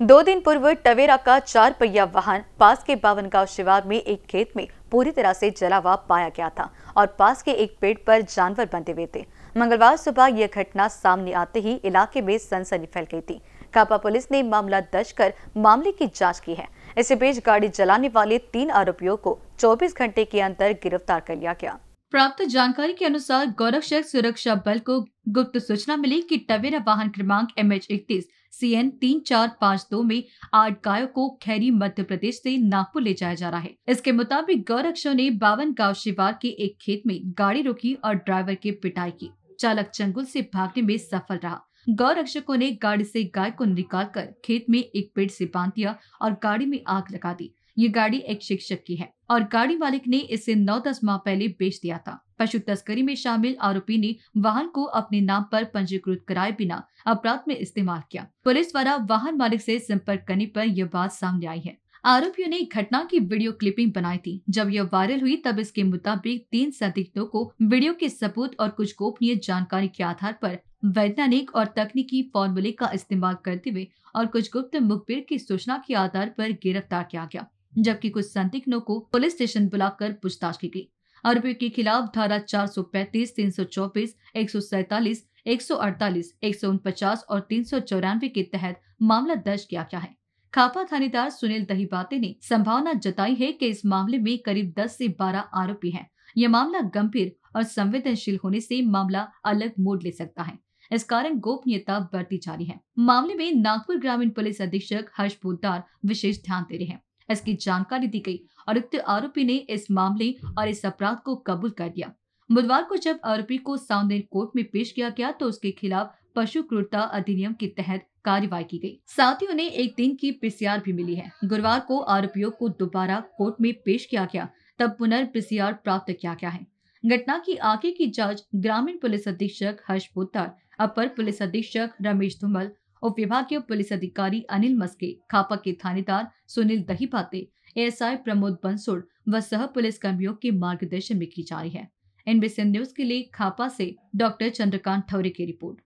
दो दिन पूर्व टवेरा का चार पहिया वाहन पास के बावन गाँव शिवार में एक खेत में पूरी तरह से जला हुआ पाया गया था और पास के एक पेड़ पर जानवर बंधे हुए थे। मंगलवार सुबह यह घटना सामने आते ही इलाके में सनसनी फैल गई थी। कापा पुलिस ने मामला दर्ज कर मामले की जाँच की है। इसी बीच गाड़ी जलाने वाले तीन आरोपियों को 24 घंटे के अंदर गिरफ़्तार कर लिया गया। प्राप्त जानकारी के अनुसार गौरक्षक सुरक्षा बल को गुप्त सूचना मिली कि टवेरा वाहन क्रमांक एम एच इकतीस सी एन तीन चार पाँच दो में आठ गायों को खैरी मध्य प्रदेश से नागपुर ले जाया जा रहा है। इसके मुताबिक गौरक्षों ने बावन गाँव शिवार के एक खेत में गाड़ी रोकी और ड्राइवर की पिटाई की। चालक चंगुल से भागने में सफल रहा। गौरक्षकों ने गाड़ी से गाय को निकालकर खेत में एक पेड़ से बाँध दिया और गाड़ी में आग लगा दी। ये गाड़ी एक शिक्षक की है और गाड़ी मालिक ने इसे नौ दस माह पहले बेच दिया था। पशु तस्करी में शामिल आरोपी ने वाहन को अपने नाम पर पंजीकृत कराए बिना अपराध में इस्तेमाल किया। पुलिस द्वारा वाहन मालिक से संपर्क करने पर यह बात सामने आई है। आरोपियों ने घटना की वीडियो क्लिपिंग बनाई थी। जब यह वायरल हुई, तब इसके मुताबिक तीन संदिग्धों को वीडियो के सबूत और कुछ गोपनीय जानकारी के आधार पर वैज्ञानिक और तकनीकी फॉर्मूले का इस्तेमाल करते हुए और कुछ गुप्त मुखबिर की सूचना के आधार पर गिरफ़्तार किया गया। जबकि कुछ संदिग्धों को पुलिस स्टेशन बुलाकर पूछताछ की गई। आरोपियों के खिलाफ धारा चार सौ पैंतीस, तीन सौ चौबीस, एक सौ सैतालीस, एक सौ अड़तालीस, एक सौ उनपचास और तीन सौ चौरानवे के तहत मामला दर्ज किया गया है। खापा थानेदार सुनील दहीबाते ने संभावना जताई है कि इस मामले में करीब 10 से 12 आरोपी हैं। यह मामला गंभीर और संवेदनशील होने से मामला अलग मोड़ ले सकता है। इस कारण गोपनीयता बढ़ती जा रही है। मामले में नागपुर ग्रामीण पुलिस अधीक्षक हर्ष पोदार विशेष ध्यान दे रहे हैं। इसकी जानकारी दी गई। और उक्त आरोपी ने इस मामले और इस अपराध को कबूल कर दिया बुधवार को जब आरोपी को साउंडेन कोर्ट में पेश किया गया तो उसके खिलाफ पशु क्रूरता अधिनियम के तहत कार्रवाई की गई। साथ ही उन्हें एक दिन की पीसीआर भी मिली है। गुरुवार को आरोपियों को दोबारा कोर्ट में पेश किया गया, तब पुनर्पीसीआर प्राप्त किया गया है। घटना की आगे की जाँच ग्रामीण पुलिस अधीक्षक हर्ष पोतार अपर पुलिस अधीक्षक रमेश धुमल उप विभागीय पुलिस अधिकारी अनिल मस्के, खापा के थानेदार सुनील दहीपाते, एएसआई प्रमोद बंसोड़ व सह पुलिस कर्मियों के मार्गदर्शन में की जा रही है। एनबीसी न्यूज़ के लिए खापा से डॉक्टर चंद्रकांत ठौरे की रिपोर्ट।